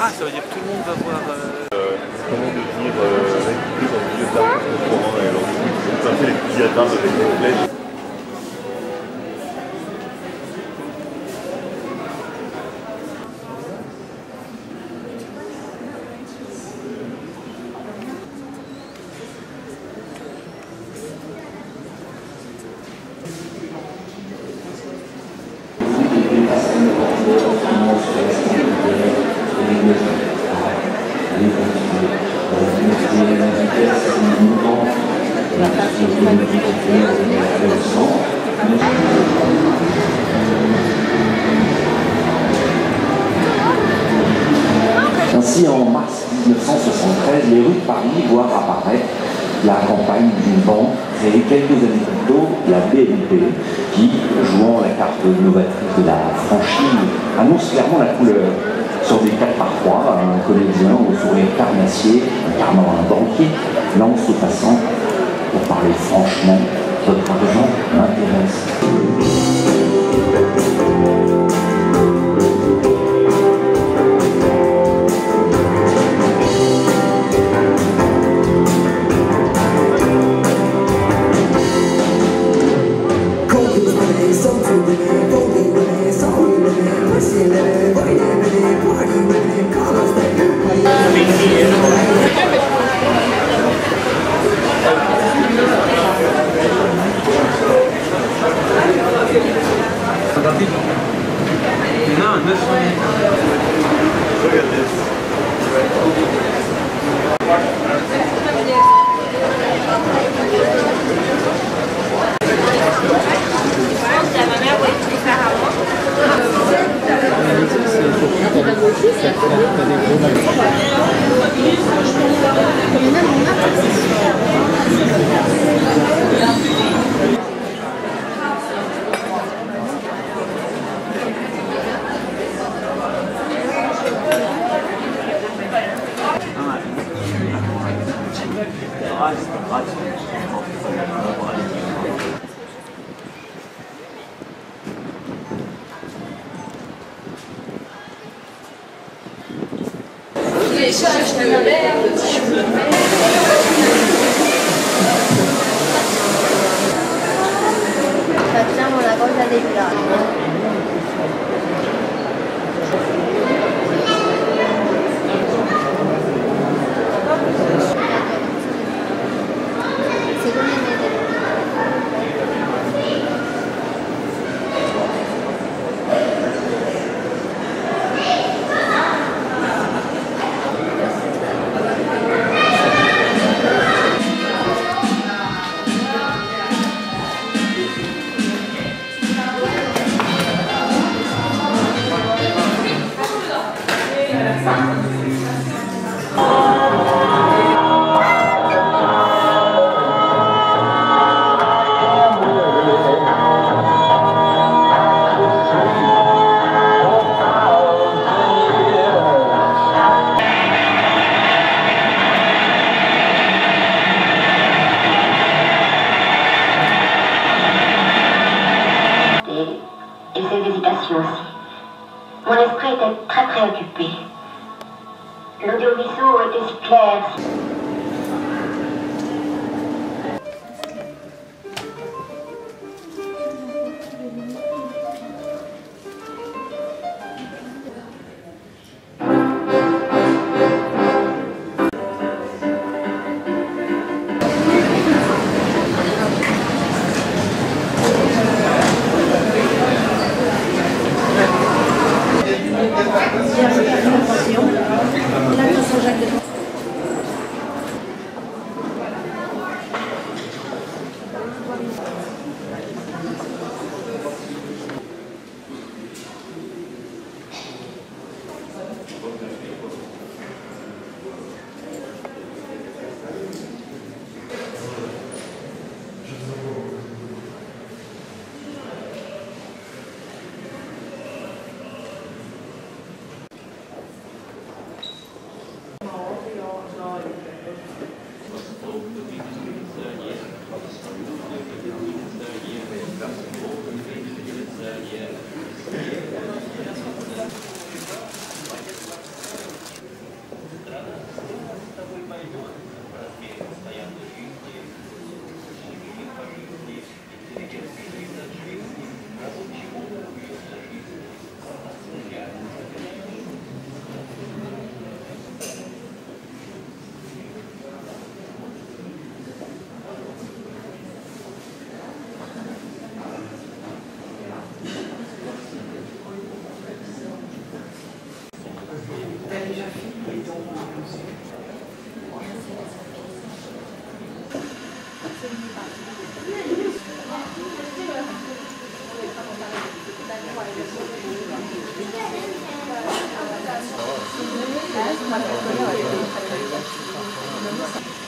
Ah, ça veut dire que tout le monde va voir. euh, comment de dire euh, dans le milieu de la France et alors du coup ils ont fait les petits diagrammes avec des flèches. Paris voient apparaître la campagne d'une banque créée quelques années plus tôt, la BNP, qui, jouant la carte novatrice de la franchise, annonce clairement la couleur. Sur des 4 par 3, un comédien au sourire carnassier, incarnant un banquier, lance aux passants pour parler franchement, votre argent m'intéresse. 아, contra ます。